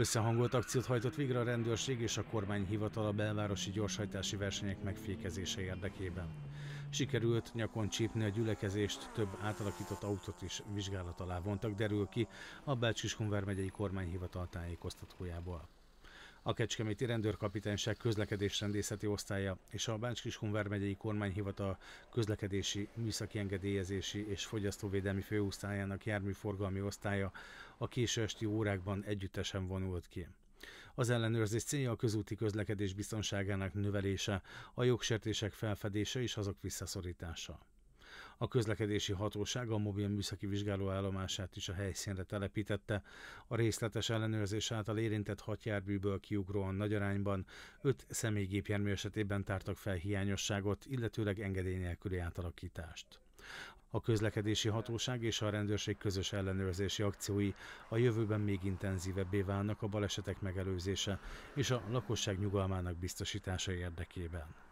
Összehangolt akciót hajtott végre a rendőrség és a kormányhivatal a belvárosi gyorshajtási versenyek megfékezése érdekében. Sikerült nyakon csípni a gyülekezést, több átalakított autót is vizsgálat alá vontak, derül ki a Bácskiskun megyei kormányhivatal tájékoztatójából. A Kecskeméti Rendőrkapitányság közlekedésrendészeti osztálya és a Bácskiskun megyei kormányhivatal közlekedési, műszaki engedélyezési és fogyasztóvédelmi főosztályának járműforgalmi osztálya a késő esti órákban együttesen vonult ki. Az ellenőrzés célja a közúti közlekedés biztonságának növelése, a jogsértések felfedése és azok visszaszorítása. A közlekedési hatóság a mobil műszaki vizsgálóállomását is a helyszínre telepítette. A részletes ellenőrzés által érintett hat járműből kiugróan nagy arányban öt személygépjármű esetében tártak fel hiányosságot, illetőleg engedély nélküli átalakítást. A közlekedési hatóság és a rendőrség közös ellenőrzési akciói a jövőben még intenzívebbé válnak a balesetek megelőzése és a lakosság nyugalmának biztosítása érdekében.